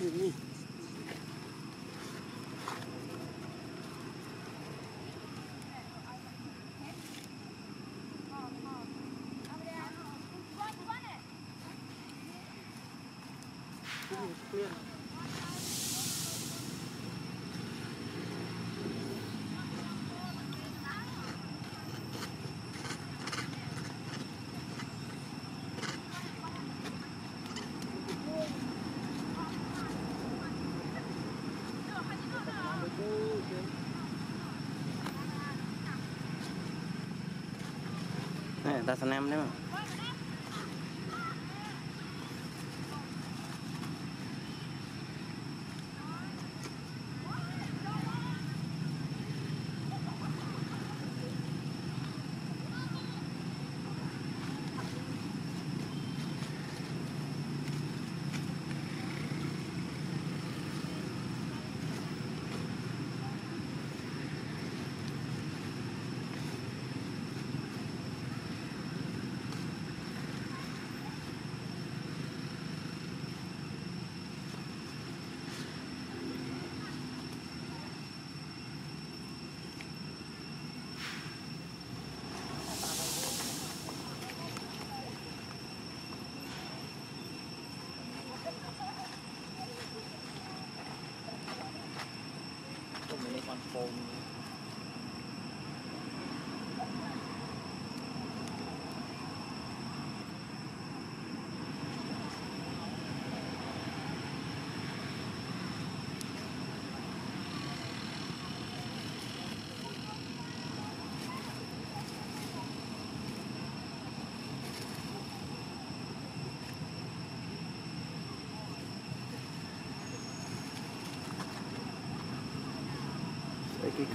នេះ Này, 10ឆ្នាំទេមក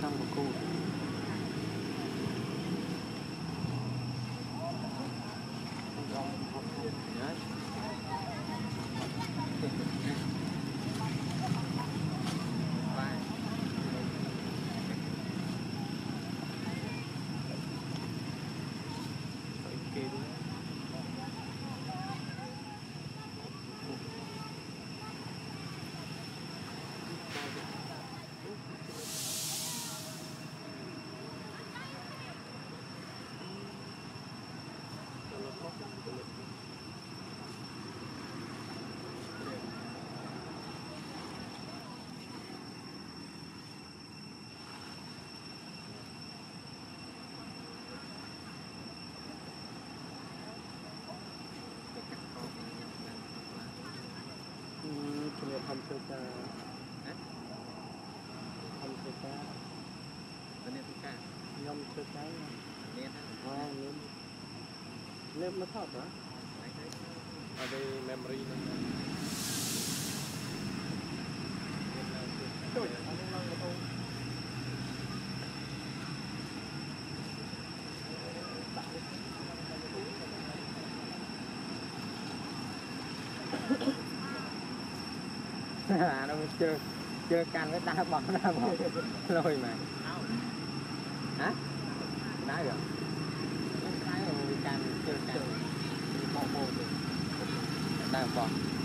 看不够了。 ធ្វើការខ្ញុំធ្វើការអ្នកធ្វើការខ្ញុំធ្វើការអ្នកអូខ្ញុំលើកមកថតហ៎អត់ទេ memory ហ្នឹង là nó chưa chưa can với đá bóng đá bóng lôi mà. Hả? Đá được đá rồi can, chưa can. Bộ bộ đá bóng.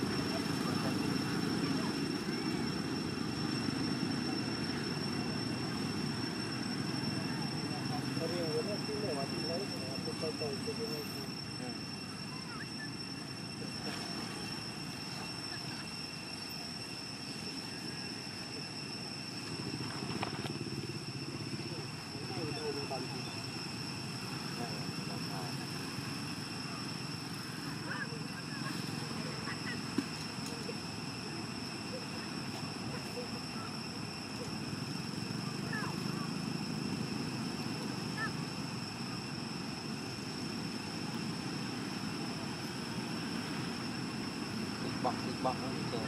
bọng trời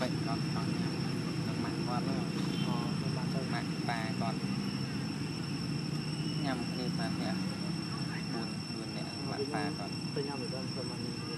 bệnh con con con mạng ờ, con mạng bà con. Nhằm khi mà mẹ buồn buồn mẹ ờ, mạng bà con. Tôi nhằm để con xem mà mình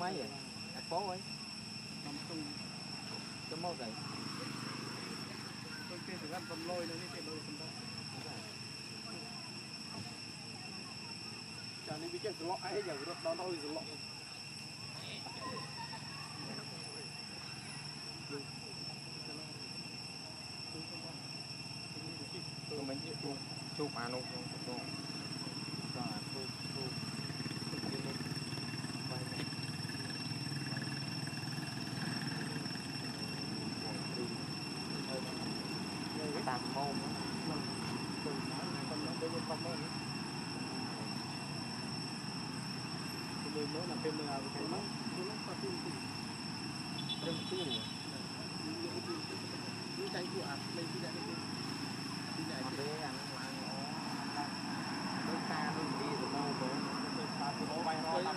mấy rồi đặt phố ấy. Năm tung cho mốt rồi tôi kia thử ăn phần lôi nữa đi tiền lôi phần đó. Cho nên biết cái lọ ấy giờ được đó thôi rồi lọ. Chụp chụp mà nó không តាមម៉ោងហ្នឹងទៅណាខ្ញុំទៅយកប៉ុណ្ណឹងទៅលើមកដល់ពេលមកឲ្យគេមកខ្ញុំក៏ទីទីព្រមទីនេះតែគួរអាផ្លេទីដែរទីដែរទេអានឹងឡើងល្អដូចតាដូចទីទៅមកទៅស្បាត់ទៅបាយរត់តាម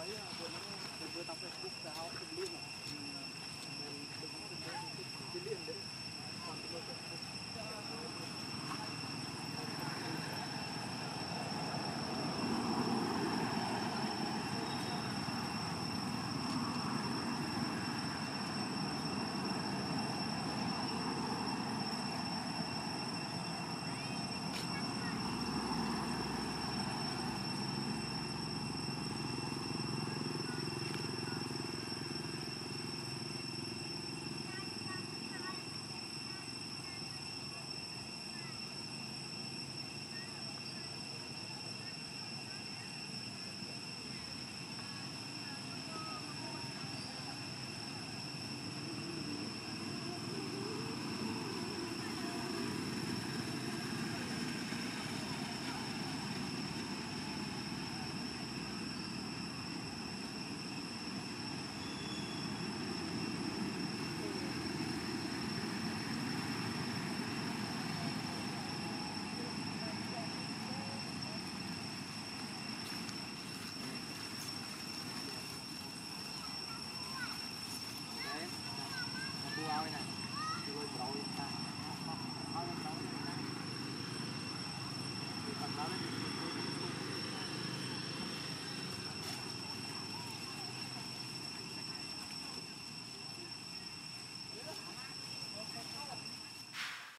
banyak abonennya berbuat Facebook dah aku beli mah. Beli